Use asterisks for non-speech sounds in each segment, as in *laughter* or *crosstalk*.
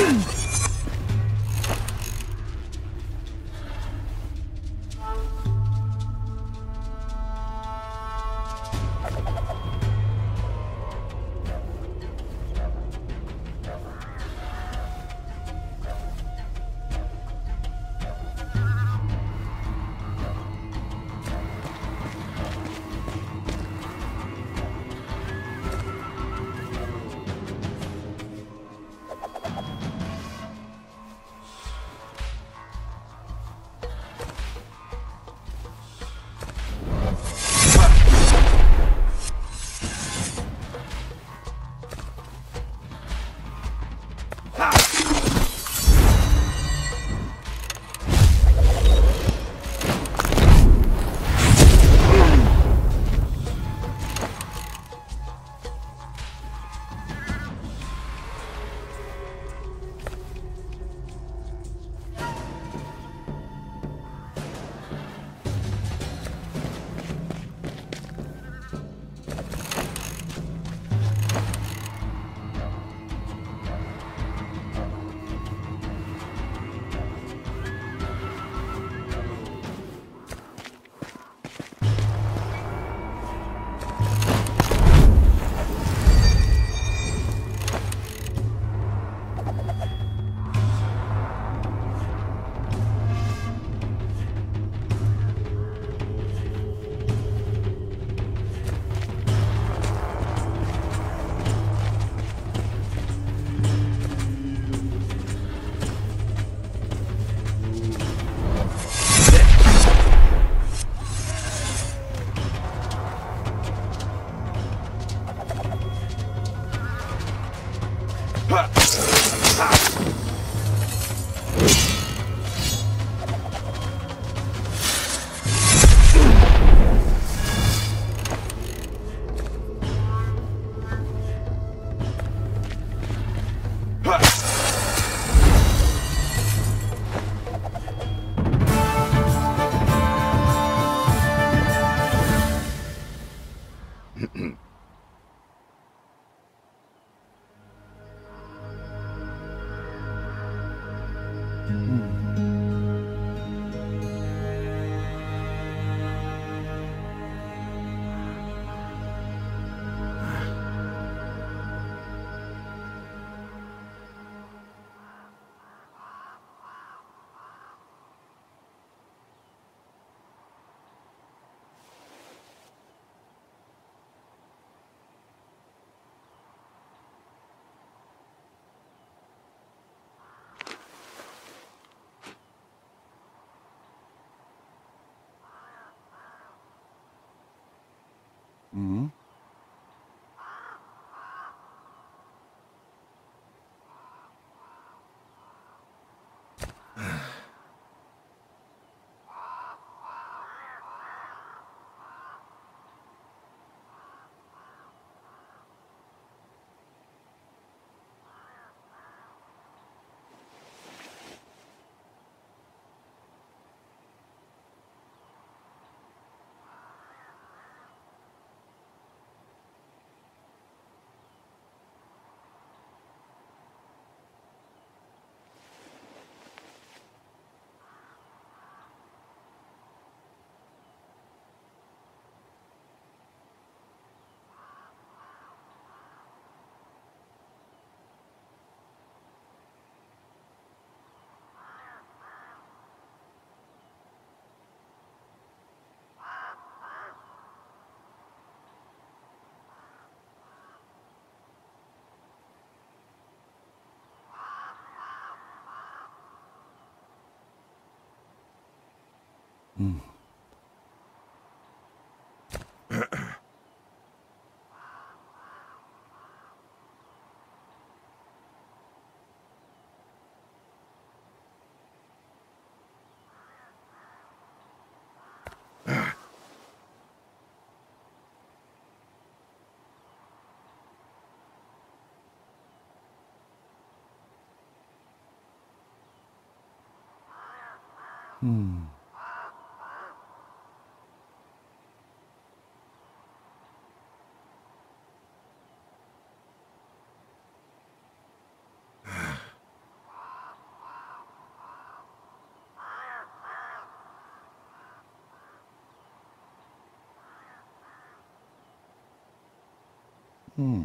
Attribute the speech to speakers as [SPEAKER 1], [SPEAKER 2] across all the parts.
[SPEAKER 1] Hmm. Mm-hmm. Hmm. Hmm.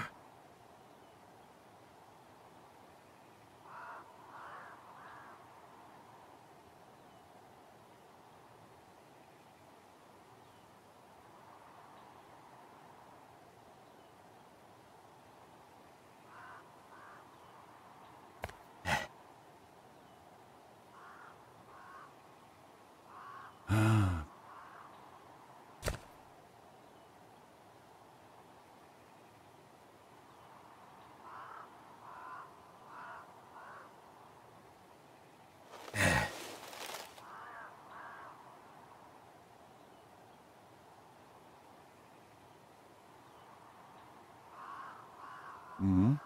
[SPEAKER 1] Mm-hmm.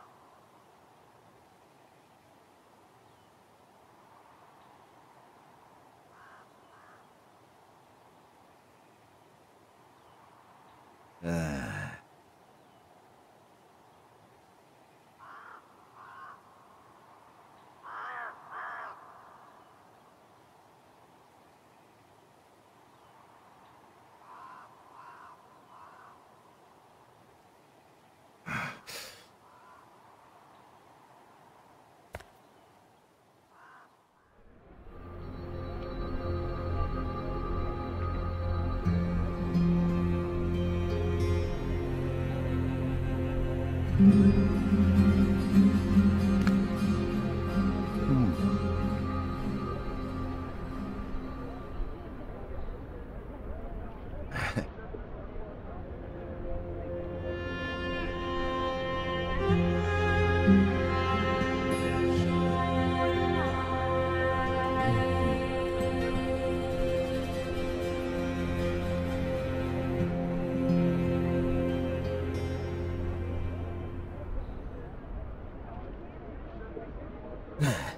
[SPEAKER 1] 哎。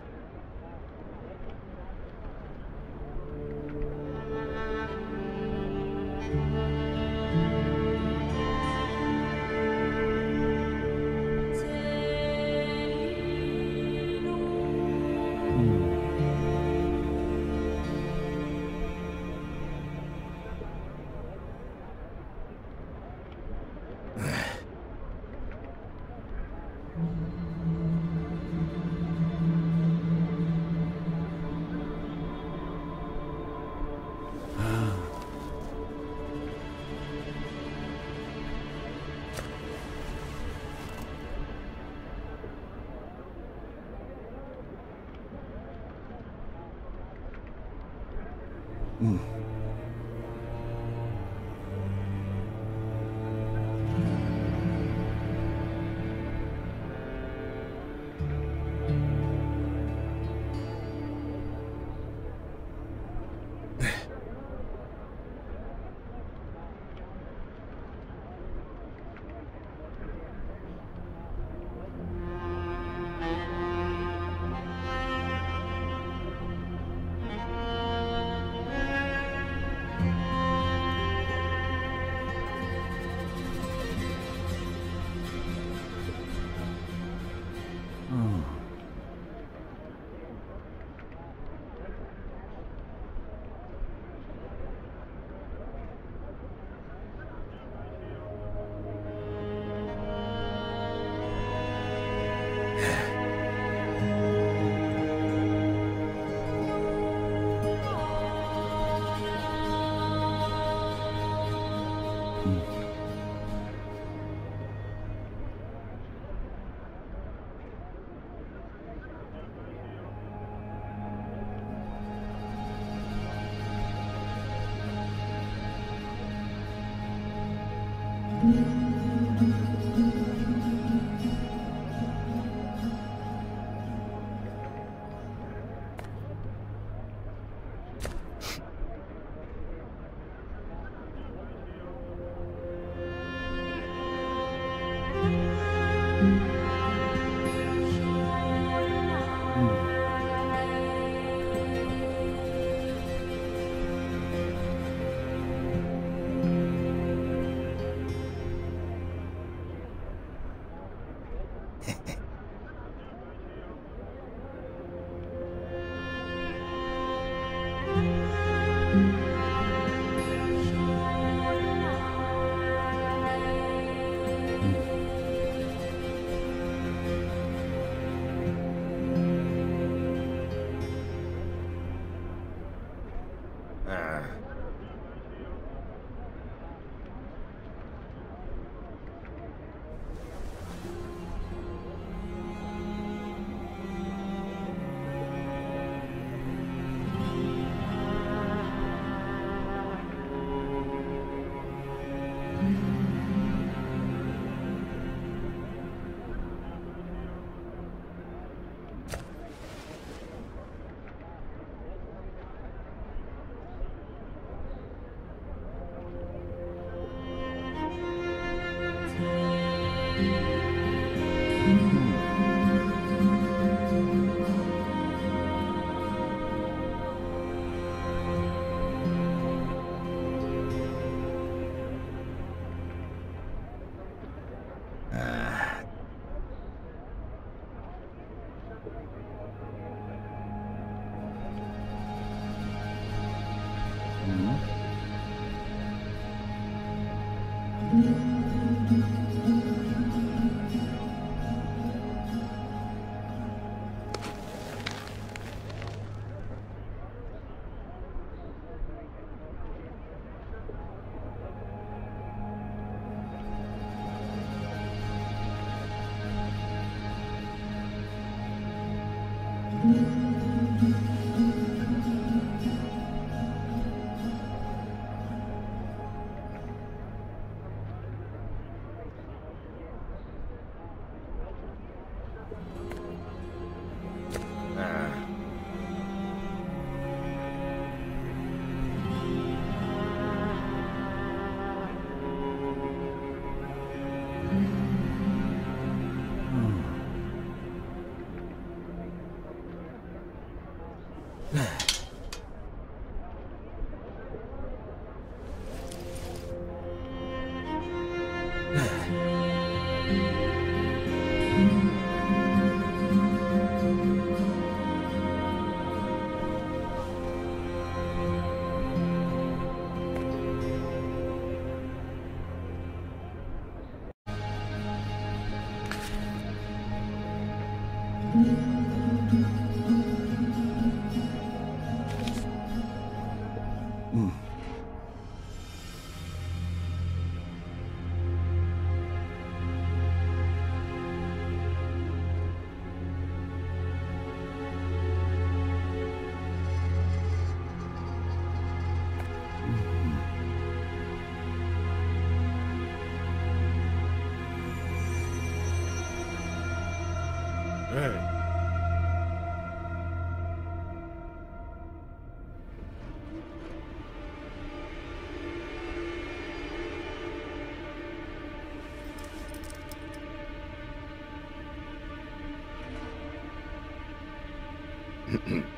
[SPEAKER 1] 嗯。Thank you. Hey. mm *clears throat*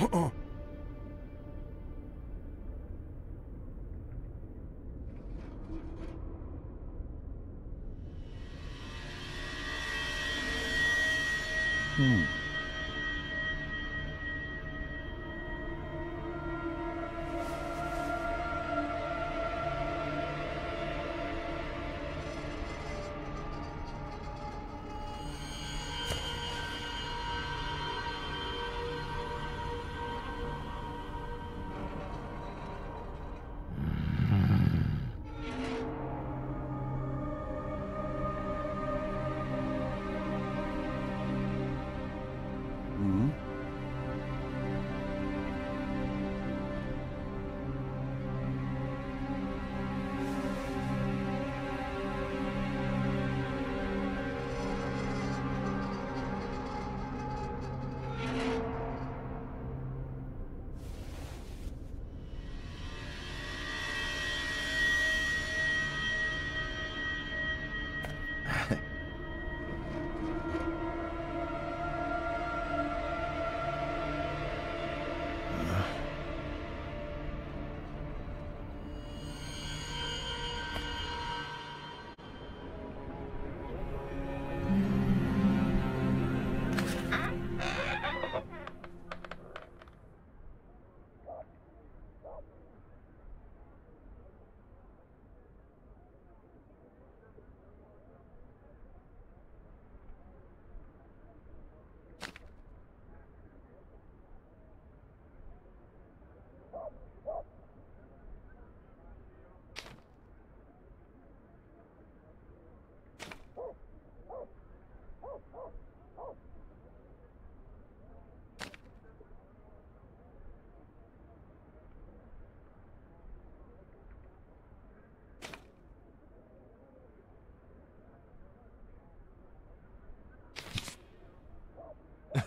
[SPEAKER 1] Uh-uh.